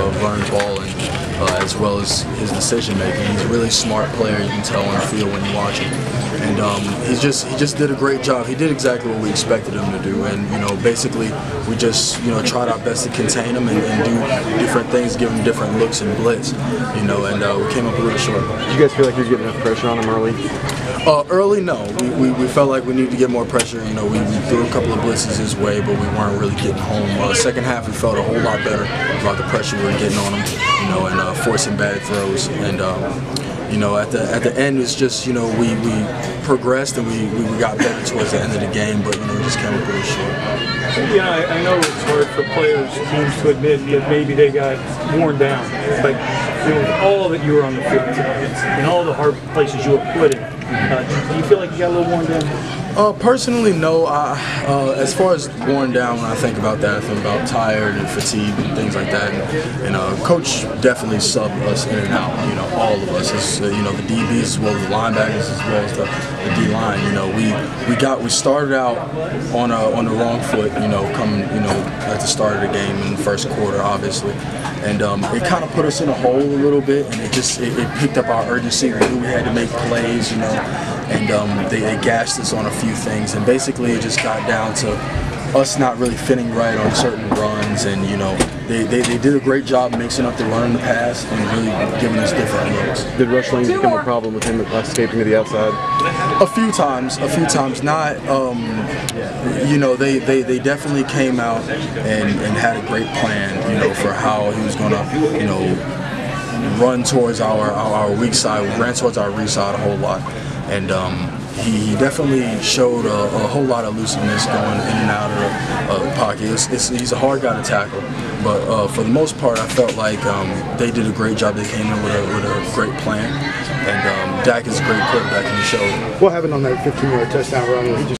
uh, run ball and uh, as well as his decision making. He's a really smart player. You can tell on the field when you watch him, and um, he's just he just did a great job. He did exactly what we expected him to do, and you know basically we just you know tried our best to contain him and, and do different things, give him different looks and blitz, you know, and uh, we came up a little short. Did you guys feel like you're getting enough pressure on him early? Uh, early, no. We, we, we, felt like we needed to get more pressure. You know, we, we, threw a couple of blitzes his way, but we weren't really getting home. Uh, second half, we felt a whole lot better about the pressure we were getting on him, you know, and uh, forcing bad throws. And um, you know, at the at the end, it's just you know we, we progressed and we, we got better towards the end of the game, but you know, just came up really short. Yeah, I, I know it's hard for players, teams to admit that maybe they got worn down, but know, all that you were on the field tonight and all the hard places you were put in, uh, do you feel like you got a little worn down? Uh, personally, no. I, uh, as far as worn down, when I think about that, I think about tired and fatigued and things like that. And, and uh, coach definitely subbed us in and out. You know, all of us. As, uh, you know, the DBs as well as the linebackers as well as the, the D line. You know, we we got we started out on a, on the wrong foot. You know, coming you know the the game in the first quarter, obviously, and um, it kind of put us in a hole a little bit, and it just it, it picked up our urgency. We knew we had to make plays. You know, and um, they, they gashed us on a few things, and basically it just got down to us not really fitting right on certain runs, and you know they, they, they did a great job mixing up the run and the pass and really giving us different looks. Did rush lanes become a problem with him escaping to the outside? A few times, a few times. Not, um, you know, they, they, they definitely came out and, and had a great plan, you know, for how he was going to, you know, run towards our, our, our weak side. Ran towards our weak side a whole lot and um, he, definitely showed a, a, whole lot of elusiveness going in and out of the uh, pocket. It's, it's, he's a hard guy to tackle, but uh, for the most part, I felt like um, they did a great job. They came in with a, with a great plan, and um, Dak is a great quarterback, and he showed. What happened on that 15-yard touchdown run?